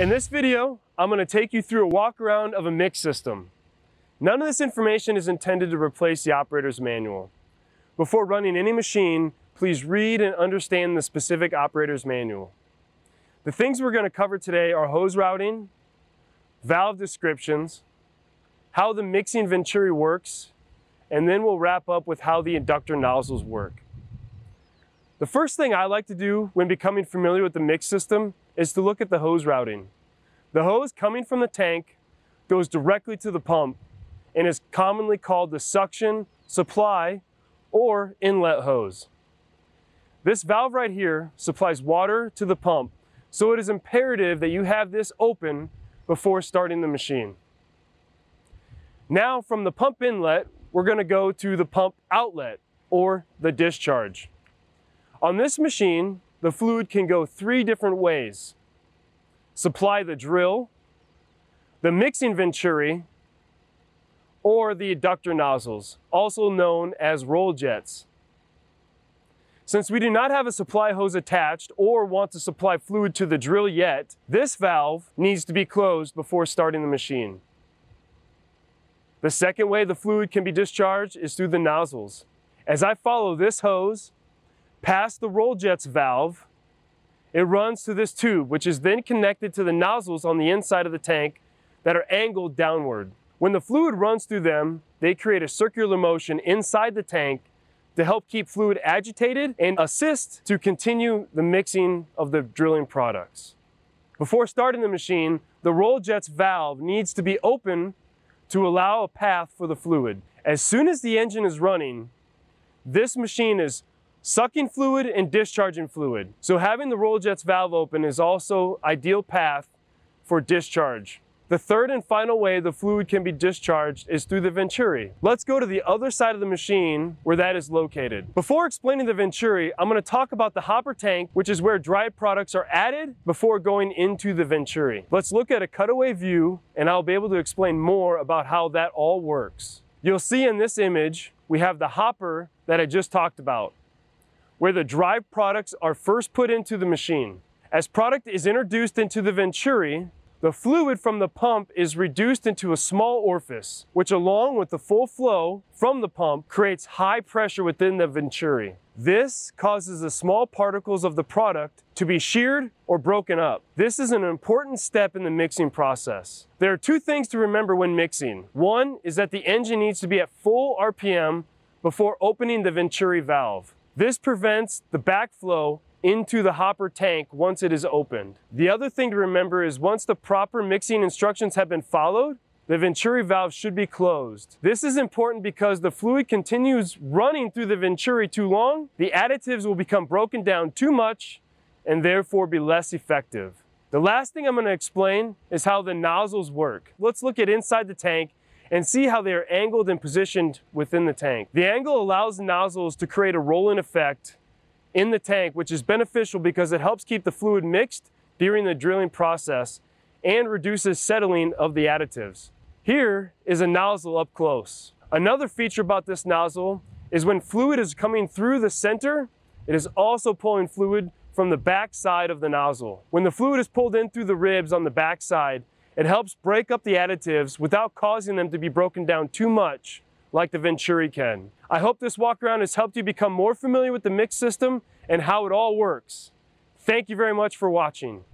In this video, I'm gonna take you through a walk around of a mix system. None of this information is intended to replace the operator's manual. Before running any machine, please read and understand the specific operator's manual. The things we're gonna cover today are hose routing, valve descriptions, how the mixing venturi works, and then we'll wrap up with how the inductor nozzles work. The first thing I like to do when becoming familiar with the mix system is to look at the hose routing. The hose coming from the tank goes directly to the pump and is commonly called the suction, supply, or inlet hose. This valve right here supplies water to the pump, so it is imperative that you have this open before starting the machine. Now from the pump inlet, we're gonna go to the pump outlet or the discharge. On this machine, the fluid can go three different ways. Supply the drill, the mixing venturi, or the inductor nozzles, also known as roll jets. Since we do not have a supply hose attached or want to supply fluid to the drill yet, this valve needs to be closed before starting the machine. The second way the fluid can be discharged is through the nozzles. As I follow this hose past the roll jets valve, it runs to this tube, which is then connected to the nozzles on the inside of the tank that are angled downward. When the fluid runs through them, they create a circular motion inside the tank to help keep fluid agitated and assist to continue the mixing of the drilling products. Before starting the machine, the roll jets valve needs to be open to allow a path for the fluid. As soon as the engine is running, this machine is sucking fluid and discharging fluid. So having the roll jets valve open is also ideal path for discharge. The third and final way the fluid can be discharged is through the venturi. Let's go to the other side of the machine where that is located. Before explaining the venturi, I'm gonna talk about the hopper tank, which is where dried products are added before going into the venturi. Let's look at a cutaway view and I'll be able to explain more about how that all works. You'll see in this image, we have the hopper that I just talked about, where the drive products are first put into the machine. As product is introduced into the venturi, the fluid from the pump is reduced into a small orifice, which along with the full flow from the pump creates high pressure within the venturi. This causes the small particles of the product to be sheared or broken up. This is an important step in the mixing process. There are two things to remember when mixing. One is that the engine needs to be at full RPM before opening the venturi valve. This prevents the backflow into the hopper tank once it is opened. The other thing to remember is once the proper mixing instructions have been followed, the venturi valve should be closed. This is important because the fluid continues running through the venturi too long, the additives will become broken down too much and therefore be less effective. The last thing I'm going to explain is how the nozzles work. Let's look at inside the tank and see how they are angled and positioned within the tank. The angle allows the nozzles to create a rolling effect in the tank, which is beneficial because it helps keep the fluid mixed during the drilling process and reduces settling of the additives. Here is a nozzle up close. Another feature about this nozzle is when fluid is coming through the center, it is also pulling fluid from the back side of the nozzle. When the fluid is pulled in through the ribs on the back side, it helps break up the additives without causing them to be broken down too much like the Venturi can. I hope this walk around has helped you become more familiar with the mix system and how it all works. Thank you very much for watching.